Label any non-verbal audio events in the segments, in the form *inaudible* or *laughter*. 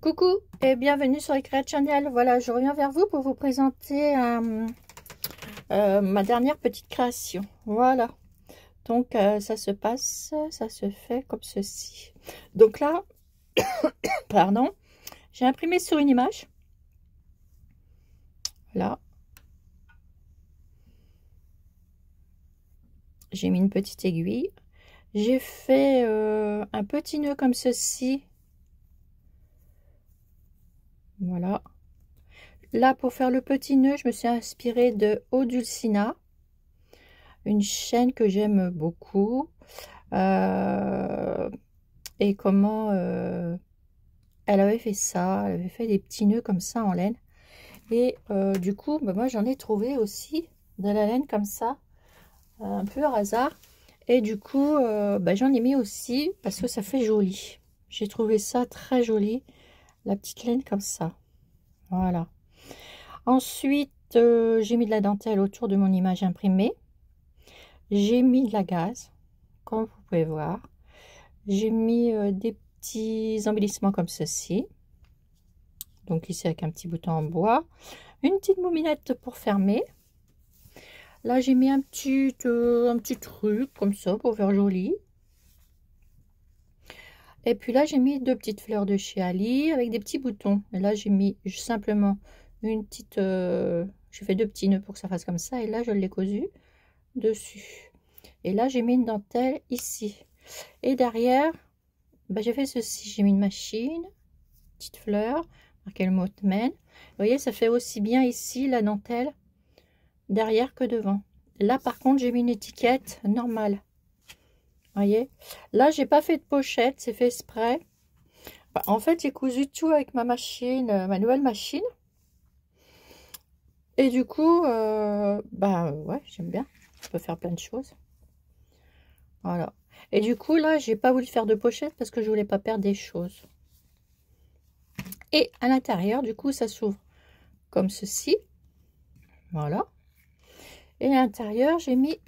Coucou et bienvenue sur Ecret Channel. Voilà, je reviens vers vous pour vous présenter euh, euh, ma dernière petite création. Voilà. Donc, euh, ça se passe, ça se fait comme ceci. Donc là, *coughs* pardon, j'ai imprimé sur une image. Voilà. J'ai mis une petite aiguille. J'ai fait un petit nœud comme ceci voilà. Là, pour faire le petit nœud, je me suis inspirée de Odulcina, une chaîne que j'aime beaucoup. Euh, et comment euh, elle avait fait ça, elle avait fait des petits nœuds comme ça en laine. Et euh, du coup, bah, moi j'en ai trouvé aussi de la laine comme ça, un peu au hasard. Et du coup, bah, j'en ai mis aussi parce que ça fait joli. J'ai trouvé ça très joli la petite laine comme ça. Voilà. Ensuite, euh, j'ai mis de la dentelle autour de mon image imprimée. J'ai mis de la gaze, comme vous pouvez voir. J'ai mis euh, des petits embellissements comme ceci. Donc ici avec un petit bouton en bois. Une petite mouminette pour fermer. Là, j'ai mis un petit, euh, un petit truc comme ça pour faire joli. Et puis là, j'ai mis deux petites fleurs de chez Ali avec des petits boutons. Et là, j'ai mis simplement une petite... Euh, j'ai fait deux petits nœuds pour que ça fasse comme ça. Et là, je l'ai cousu dessus. Et là, j'ai mis une dentelle ici. Et derrière, bah, j'ai fait ceci. J'ai mis une machine, petite fleur, marqué le mot Vous voyez, ça fait aussi bien ici la dentelle derrière que devant. Là, par contre, j'ai mis une étiquette normale Là, j'ai pas fait de pochette, c'est fait exprès. Bah, en fait, j'ai cousu tout avec ma machine, euh, ma nouvelle machine. Et du coup, euh, bah ouais, j'aime bien. Je peux faire plein de choses. Voilà. Et du coup, là, j'ai pas voulu faire de pochette parce que je voulais pas perdre des choses. Et à l'intérieur, du coup, ça s'ouvre comme ceci. Voilà. Et à l'intérieur, j'ai mis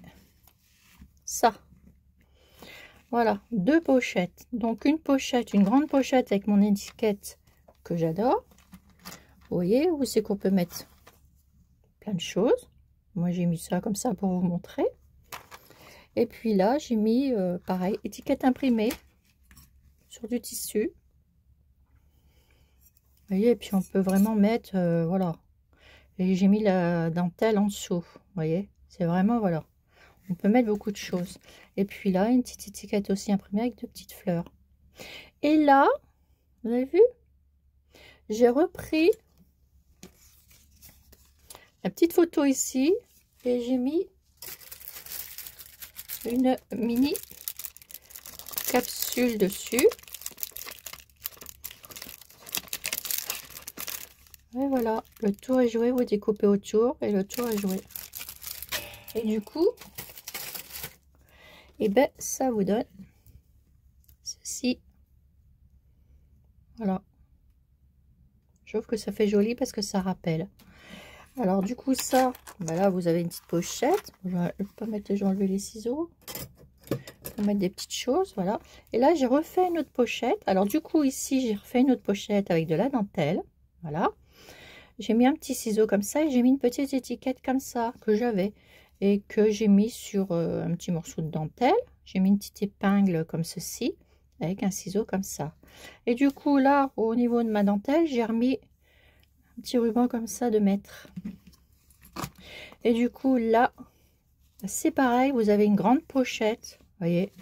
ça. Voilà, deux pochettes. Donc une pochette, une grande pochette avec mon étiquette que j'adore. Vous voyez où c'est qu'on peut mettre plein de choses. Moi j'ai mis ça comme ça pour vous montrer. Et puis là j'ai mis euh, pareil, étiquette imprimée sur du tissu. Vous voyez, et puis on peut vraiment mettre, euh, voilà. Et j'ai mis la dentelle en dessous, vous voyez. C'est vraiment, voilà. On peut mettre beaucoup de choses. Et puis là, une petite étiquette aussi imprimée avec deux petites fleurs. Et là, vous avez vu? J'ai repris la petite photo ici et j'ai mis une mini capsule dessus. Et voilà, le tour est joué, vous découpez autour et le tour est joué. Et du coup, et ben ça vous donne ceci. Voilà. Je trouve que ça fait joli parce que ça rappelle. Alors du coup ça, ben là vous avez une petite pochette. Je vais pas mettre, j'ai enlevé les ciseaux. Vais mettre des petites choses, voilà. Et là j'ai refait une autre pochette. Alors du coup ici j'ai refait une autre pochette avec de la dentelle. Voilà. J'ai mis un petit ciseau comme ça et j'ai mis une petite étiquette comme ça que j'avais et que j'ai mis sur euh, un petit morceau de dentelle. J'ai mis une petite épingle comme ceci avec un ciseau comme ça. Et du coup là au niveau de ma dentelle j'ai remis un petit ruban comme ça de mètre. Et du coup là c'est pareil vous avez une grande pochette voyez.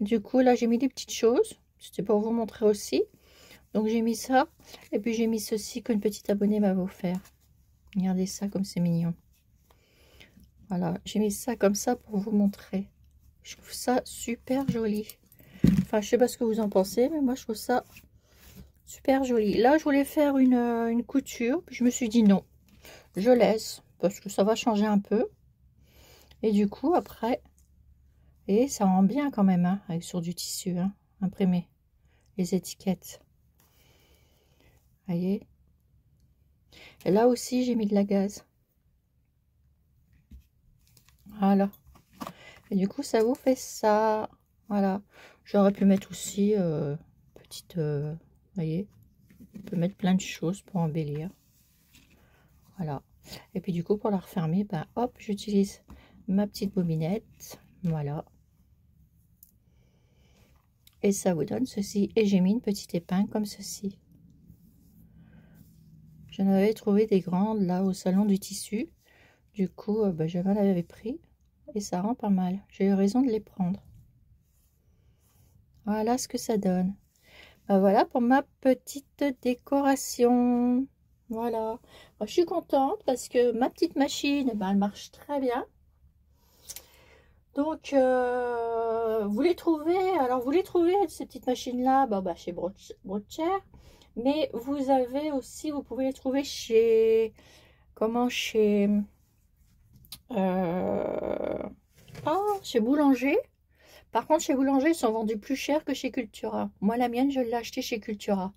Du coup là j'ai mis des petites choses. C'était pour vous montrer aussi. Donc j'ai mis ça et puis j'ai mis ceci qu'une petite abonnée m'a offert. Regardez ça comme c'est mignon. Voilà, j'ai mis ça comme ça pour vous montrer. Je trouve ça super joli. Enfin, je sais pas ce que vous en pensez, mais moi, je trouve ça super joli. Là, je voulais faire une, euh, couture, puis je me suis dit non. Je laisse, parce que ça va changer un peu. Et du coup, après, et ça rend bien quand même, hein, avec sur du tissu hein, imprimé. Les étiquettes. Voyez? Et là aussi, j'ai mis de la gaze. Voilà. Et du coup, ça vous fait ça. Voilà. J'aurais pu mettre aussi euh, petite... Euh, voyez On peut mettre plein de choses pour embellir. Voilà. Et puis du coup, pour la refermer, ben, hop, j'utilise ma petite bobinette. Voilà. Et ça vous donne ceci. Et j'ai mis une petite épingle comme ceci. J'en avais trouvé des grandes là au salon du tissu. Du coup, euh, ben, je m'en avais pris. Et ça rend pas mal. J'ai eu raison de les prendre. Voilà ce que ça donne. Ben, voilà pour ma petite décoration. Voilà. je suis contente parce que ma petite machine, ben, elle marche très bien. Donc, euh, vous les trouvez, alors vous les trouvez, ces petites machines-là, bah, bah, chez Brocher. Mais vous avez aussi, vous pouvez les trouver chez, comment, chez, euh, ah, chez Boulanger. Par contre, chez Boulanger, ils sont vendus plus cher que chez Cultura. Moi, la mienne, je l'ai acheté chez Cultura.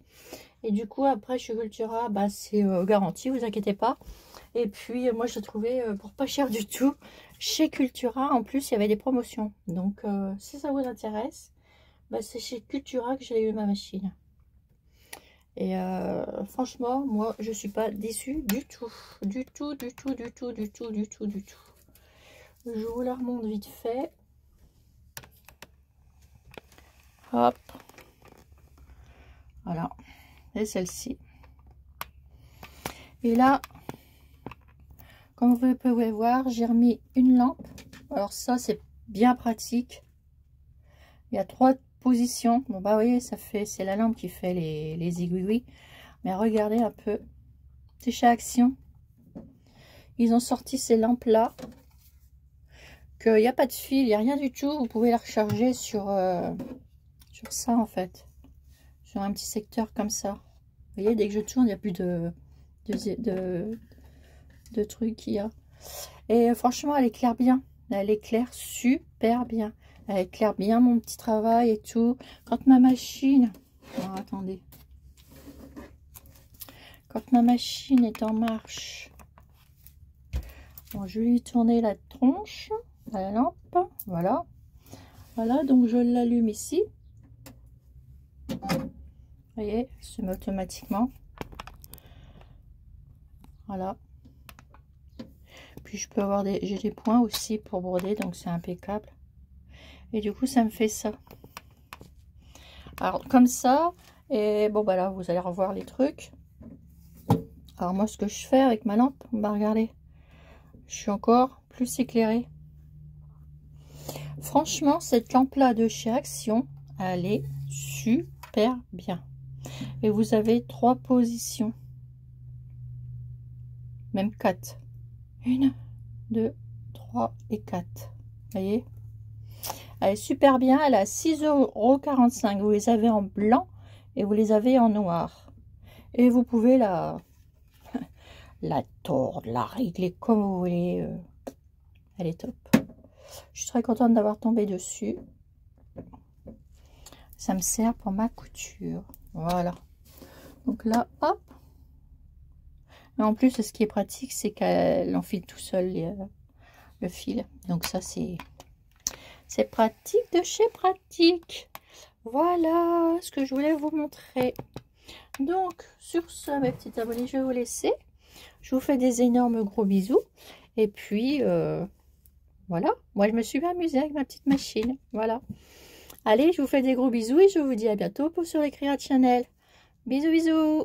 Et du coup, après, chez Cultura, bah, c'est euh, garanti, vous inquiétez pas. Et puis, euh, moi, je l'ai trouvé euh, pour pas cher du tout. Chez Cultura, en plus, il y avait des promotions. Donc, si ça vous intéresse, bah, c'est chez Cultura que j'ai eu ma machine. Et franchement, moi, je suis pas déçue du tout. Du tout, du tout, du tout, du tout, du tout, du tout. Je vous la remonte vite fait. Hop. Voilà. Et celle-ci. Et là, comme vous pouvez voir, j'ai remis une lampe. Alors ça, c'est bien pratique. Il y a trois positions. Bon, bah, voyez, ça fait, c'est la lampe qui fait les, les aiguilles. Mais regardez un peu. C'est chez Action. Ils ont sorti ces lampes-là. Qu'il n'y a pas de fil, il n'y a rien du tout. Vous pouvez la recharger sur, euh, sur ça, en fait. Sur un petit secteur comme ça. Vous voyez, dès que je tourne, il n'y a plus de, de, de, trucs qu'il. Et franchement, elle éclaire bien. Elle éclaire super bien. Elle éclaire bien mon petit travail et tout. Quand ma machine... attendez. Quand ma machine est en marche, bon, je vais lui tourner la tronche la lampe. Voilà. Voilà, donc je l'allume ici. Vous voyez, se met automatiquement. Voilà. Puis je peux avoir des... J'ai des points aussi pour broder, donc c'est impeccable. Et du coup, ça me fait ça. Alors, comme ça, et bon, bah là, vous allez revoir les trucs. Alors, moi, ce que je fais avec ma lampe, bah, regardez, je suis encore plus éclairée. Franchement, cette lampe-là de chez Action, elle est super bien. Et vous avez trois positions. Même quatre. Une, deux, trois et quatre. voyez? Elle est super bien. Elle a 6,45€. Vous les avez en blanc et vous les avez en noir. Et vous pouvez la, *laughs* la tordre, la régler comme vous voulez. Euh. Elle est top. Je suis très contente d'avoir tombé dessus. Ça me sert pour ma couture. Voilà. Donc là, hop. En plus, ce qui est pratique, c'est qu'elle enfile tout seul le fil. Donc ça, c'est c'est pratique de chez pratique. Voilà ce que je voulais vous montrer. Donc, sur ce, mes petits abonnés, je vais vous laisser. Je vous fais des énormes gros bisous. Et puis, euh, voilà, moi je me suis amusée avec ma petite machine. Voilà. Allez, je vous fais des gros bisous et je vous dis à bientôt pour sur les Channel. Bisous, bisous